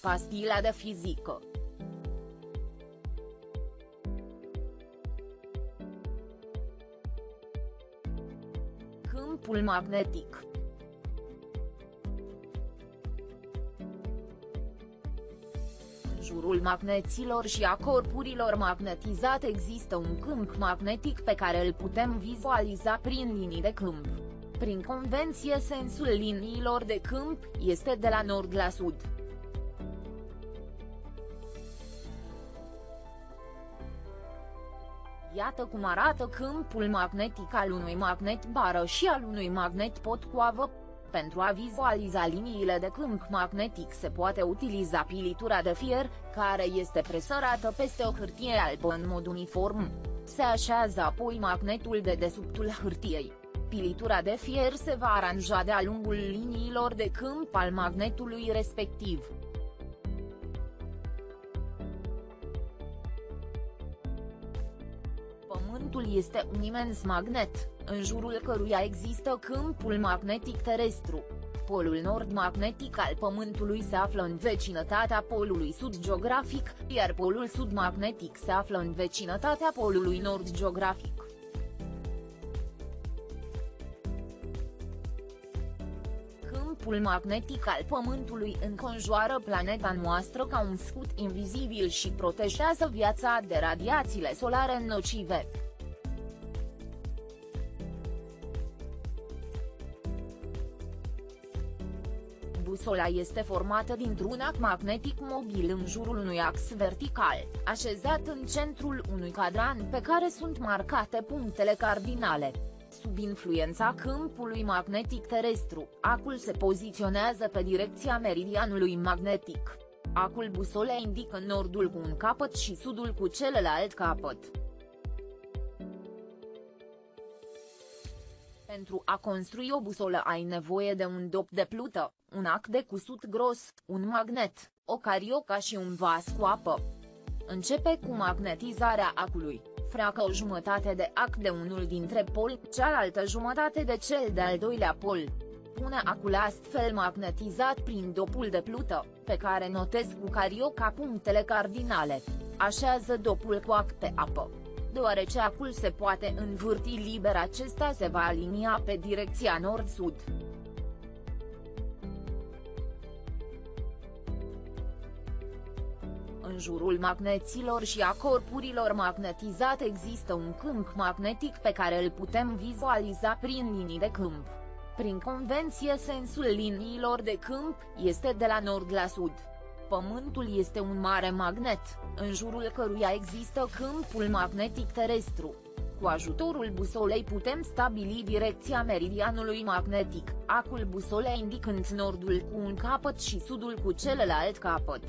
Pastila de fizică Câmpul magnetic În jurul magneților și a corpurilor magnetizate există un câmp magnetic pe care îl putem vizualiza prin linii de câmp. Prin convenție sensul liniilor de câmp este de la nord la sud. Iată cum arată câmpul magnetic al unui magnet bară și al unui magnet potcoavă. Pentru a vizualiza liniile de câmp magnetic se poate utiliza pilitura de fier, care este presărată peste o hârtie albă în mod uniform. Se așează apoi magnetul de desubtul hârtiei. Pilitura de fier se va aranja de-a lungul liniilor de câmp al magnetului respectiv. Pământul este un imens magnet, în jurul căruia există câmpul magnetic terestru. Polul nord magnetic al Pământului se află în vecinătatea polului sud geografic, iar polul sud magnetic se află în vecinătatea polului nord geografic. Câmpul magnetic al Pământului înconjoară planeta noastră ca un scut invizibil și protejează viața de radiațiile solare nocive. Busola este formată dintr-un ac magnetic mobil în jurul unui ax vertical, așezat în centrul unui cadran pe care sunt marcate punctele cardinale. Sub influența câmpului magnetic terestru, acul se poziționează pe direcția meridianului magnetic. Acul busolei indică nordul cu un capăt și sudul cu celălalt capăt. Pentru a construi o busolă ai nevoie de un dop de plută, un ac de cusut gros, un magnet, o carioca și un vas cu apă. Începe cu magnetizarea acului freacă o jumătate de ac de unul dintre poli, cealaltă jumătate de cel de-al doilea pol. Pune acul astfel magnetizat prin dopul de plută, pe care notez cu carioca punctele cardinale. Așează dopul cu ac pe apă. Deoarece acul se poate învârti liber acesta se va alinia pe direcția nord-sud. În jurul magneților și a corpurilor magnetizate există un câmp magnetic pe care îl putem vizualiza prin linii de câmp. Prin convenție sensul liniilor de câmp este de la nord la sud. Pământul este un mare magnet, în jurul căruia există câmpul magnetic terestru. Cu ajutorul busolei putem stabili direcția meridianului magnetic, acul busolei indicând nordul cu un capăt și sudul cu celălalt capăt.